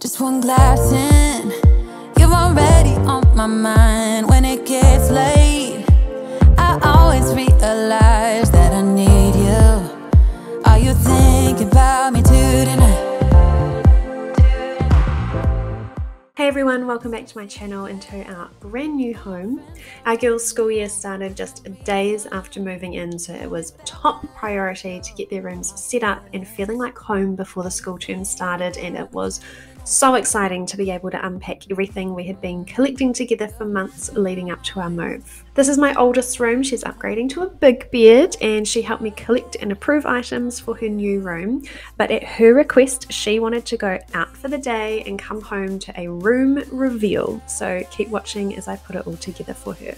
Just one glass in, you're already on my mind when it gets late. I always realize that I need you. Are you thinking about me too tonight? Everyone, welcome back to my channel and to our brand new home. Our girls' school year started just days after moving in, so it was top priority to get their rooms set up and feeling like home before the school term started, and it was so exciting to be able to unpack everything we had been collecting together for months leading up to our move. This is my oldest room. She's upgrading to a big bed and she helped me collect and approve items for her new room. But at her request, she wanted to go out for the day and come home to a room reveal. So keep watching as I put it all together for her.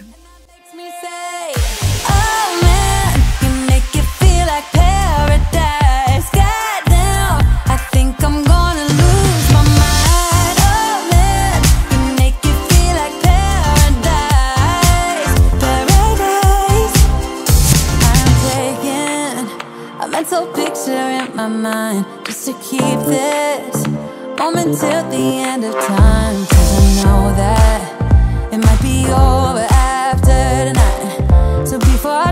In my mind just to keep this moment till the end of time. Cause I know that it might be over after tonight. So before I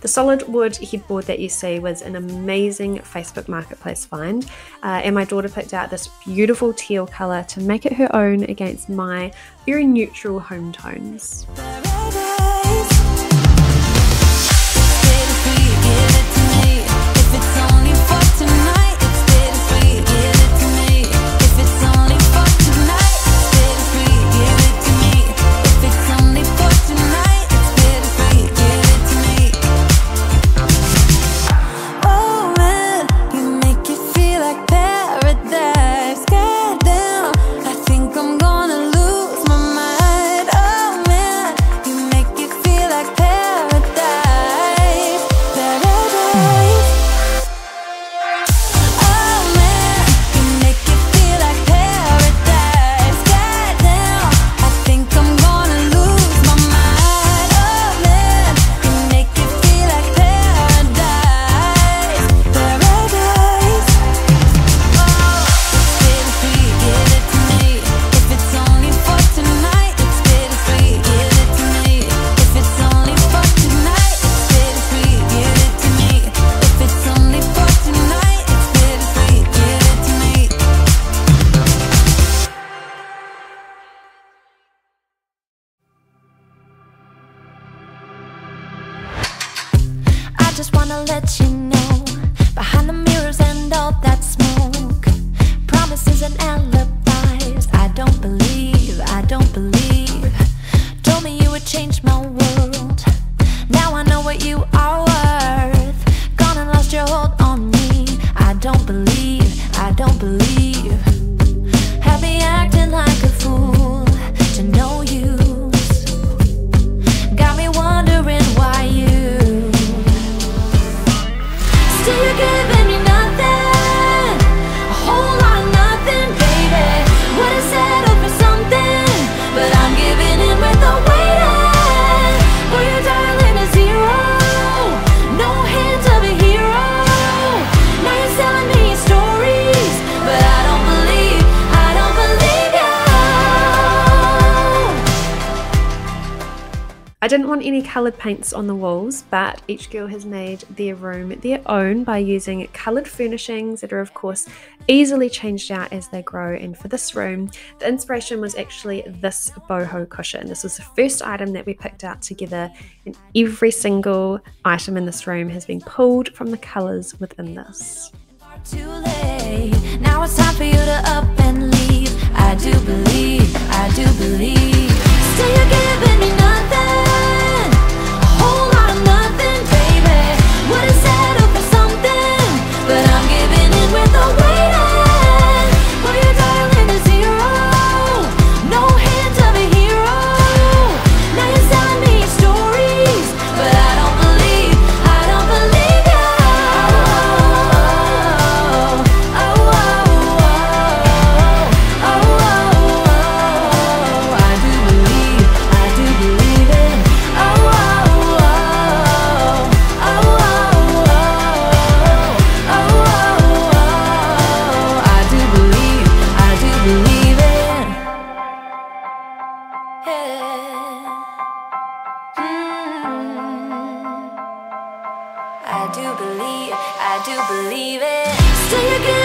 The solid wood headboard that you see was an amazing Facebook Marketplace find, uh, and my daughter picked out this beautiful teal colour to make it her own against my very neutral home tones. Don't believe, I didn't want any coloured paints on the walls, but each girl has made their room their own by using coloured furnishings that are, of course, easily changed out as they grow. And for this room, the inspiration was actually this boho cushion. This was the first item that we picked out together, and every single item in this room has been pulled from the colours within this. Now it's time for you to up and leave. I do believe, I do believe. Still you're giving me nothing, do believe, I do believe it. Still, you're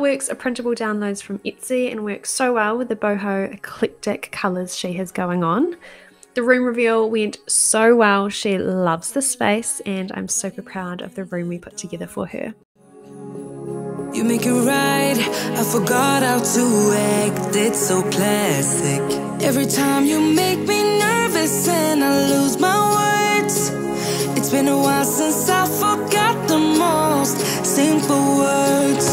artworks are printable downloads from Etsy and work so well with the boho eclectic colours she has going on. The room reveal went so well. She loves the space, and I'm super proud of the room we put together for her. You make it right. I forgot how to act. It's so classic. Every time you make me nervous and I lose my words. It's been a while since I forgot the most simple words.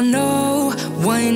I know why